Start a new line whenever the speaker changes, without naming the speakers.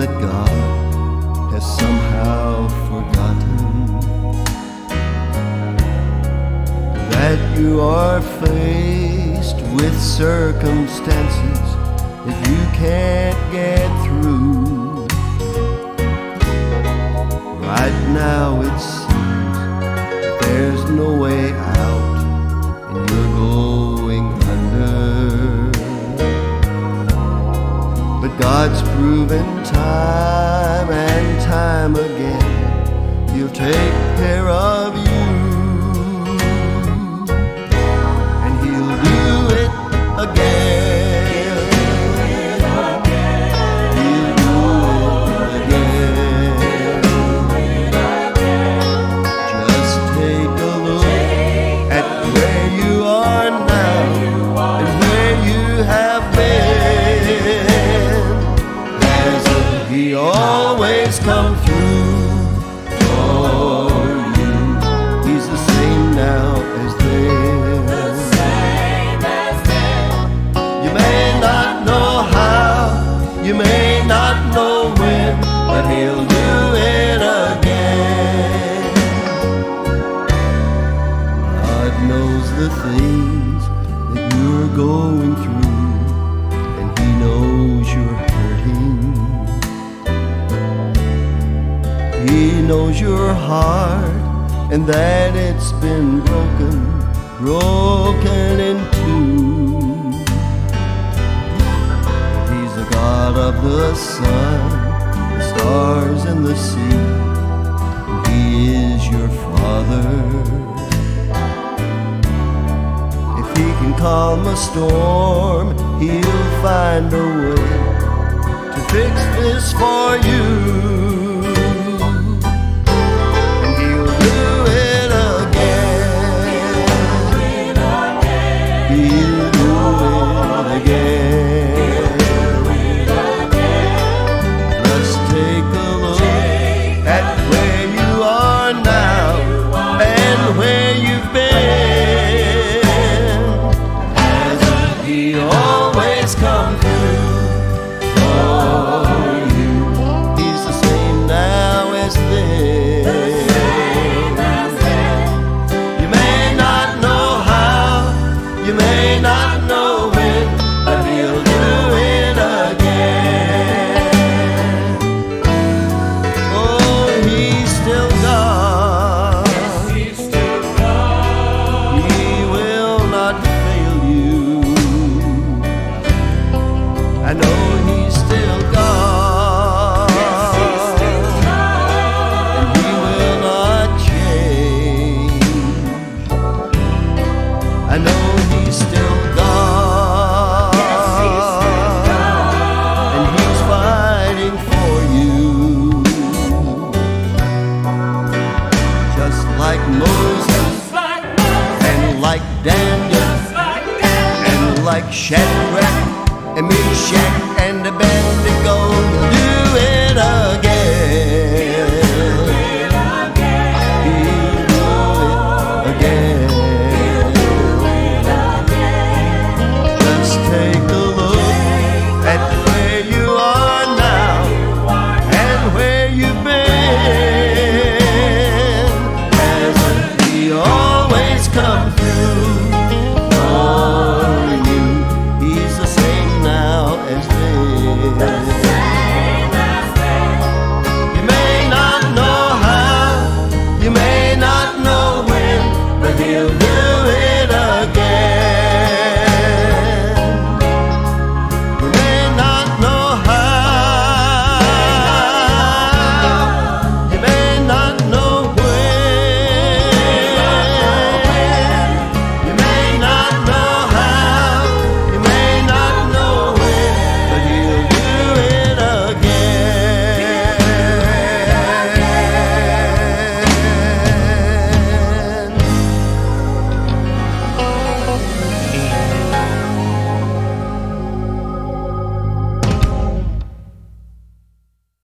that God has somehow forgotten that you are faced with circumstances that you can't get through. Right now it Time and time again, you'll take care of He always come through knows your heart, and that it's been broken, broken in two. He's the God of the sun, the stars, and the sea. He is your Father. If he can calm a storm, he'll find a way to fix this for you. oh. shed Yes.